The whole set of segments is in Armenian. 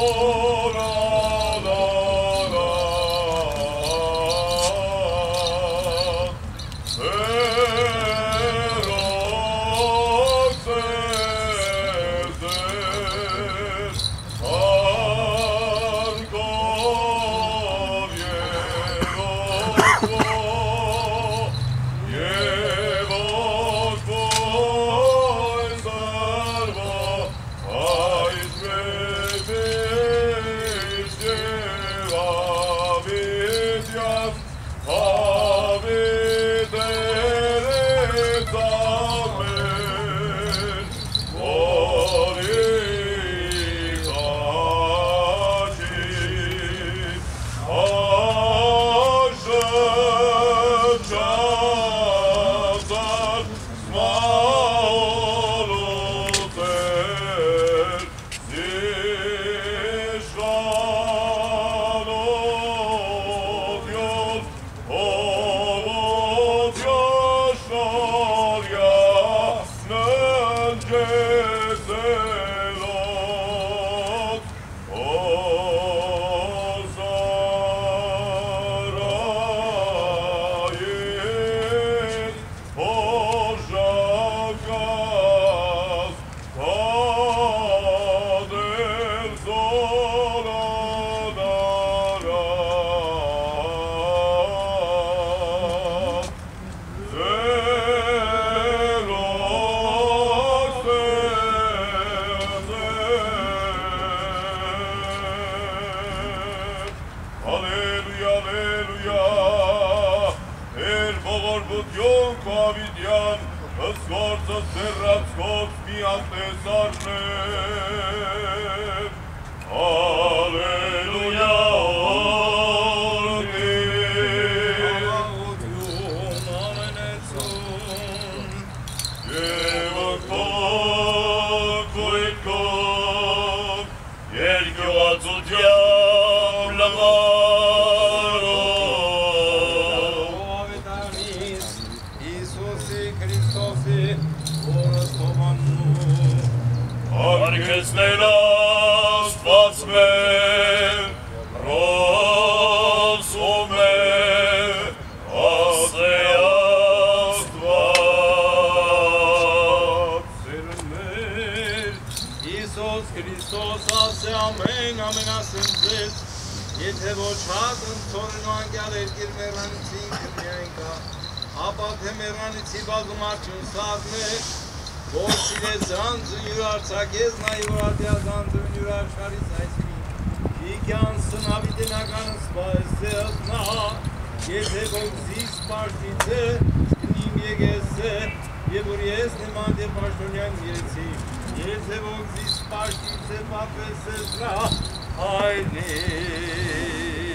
Oh. good. Aleluia. El Bogorbution Covidian, Scorza Serrat Scots mi antes arnem. Քրիստոս ասե ամեն ամենասնձեց, եթե ոչ հատ ընթորն ու անգյալ երկիր մեռանիցին կմիայն կա, ապա թե մեռանիցի բազում արջուն սարներ, որ սիրեց զանձը յուր արցակեզ նա յուր ադյալ զանձը յուր արշարից այսմի, իքյան սնավիտենական սպայսել նա, եթե որ զիս պաշտիցը, կնիմ եգեսը, եւ որ ես նման դե պաշտոնյան երեցի, եթե որ զիս պաշտիցը պապեսը զրա, հայնի։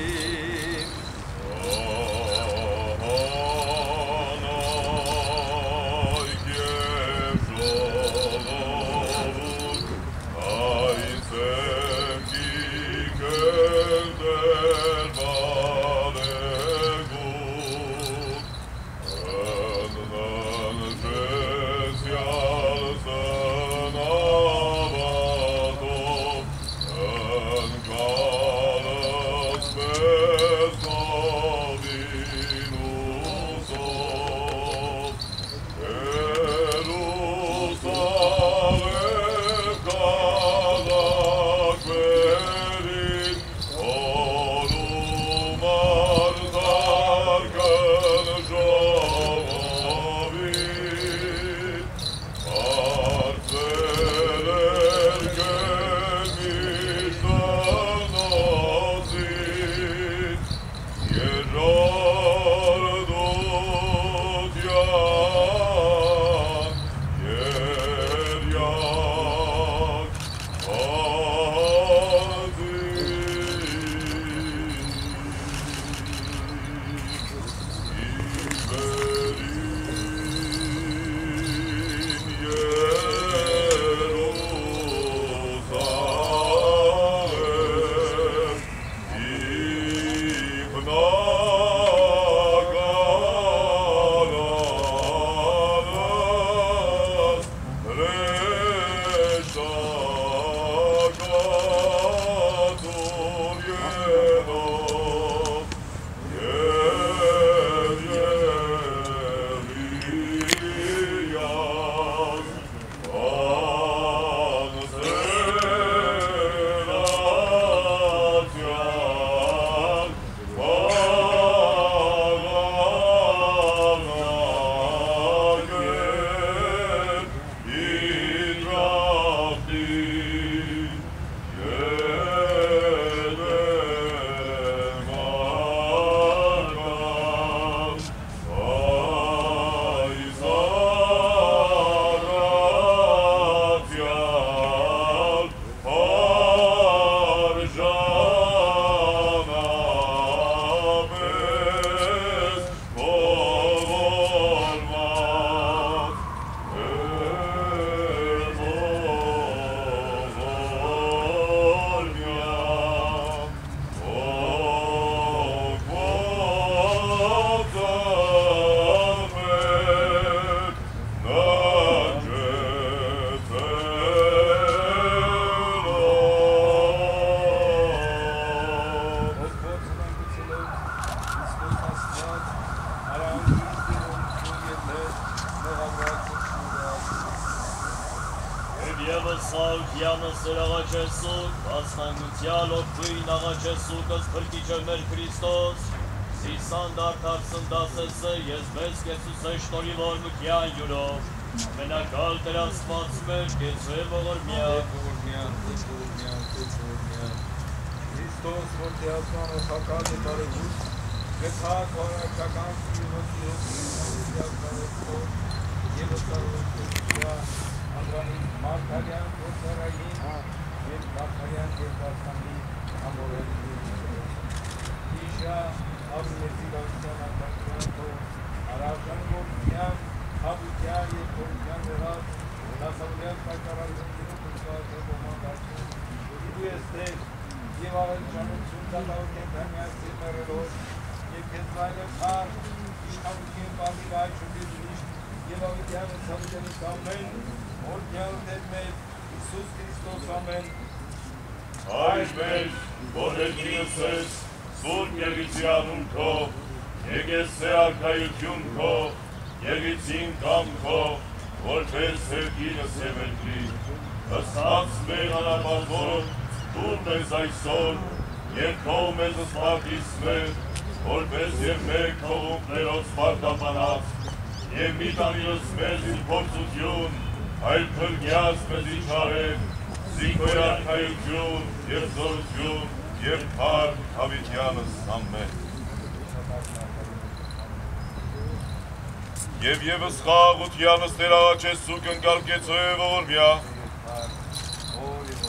Եվս ալքյանը սերաղաչեսուկ, բացնանգության ողջույն աղաչեսուկս փրկիչը մեր Քրիստոս, սիսան դարդարցն դասեսը ես մեզ կեսուս է շտորի որմուքյան յուրով, մենակալ տեր աստված մեր կեցու է ողորմյա, Քրիստոս որ դիասման օխակալ է բարեգուտ Գցած օրակական սիրոսիով Եվս արվստուրա Անդրանիկ Մարտարյան գործարային և Մարտարյան երկաստանի ամորելի Իշա ավնեցի գավության արտակրանքով Արաշան գործյան, հավության և կորության դրած դասավորյալ պայքարարություններով կրկարել ոման դարձում Իդու ես տեր և ավել ճանություն դատավոր կենթանյակ սիրմերելով և կեզ վայլը խար իշխանություն բանի վայ շուտից միշտ և ավիտյանը սավիտյանից ամեն օրդյան դեր մեր Իսուս Քրիստոս ամեն Հայր մեր, որ երկինս ես, սուրբ եղիցիանում քո, եկես թե արքայություն քո, եղիցին կամ քո, որպես երկինս և երկրի, ըստած մեր անապատվոր, դուր մեզ այսօր, քո մեզ սպարտիս մեր, որպես և մեր քողունքներով սպարտապանած, և մի տանիրս մեզ իր փորձություն, այլ փրկյաց մեզ իչարեք, Զինքոյր արքայություն և զորություն և փար հավիտյանս ամեն։ Եվ եվս խաղաղությանս տեր աղաչես ու կնկալկեցո է որմյա, Օր և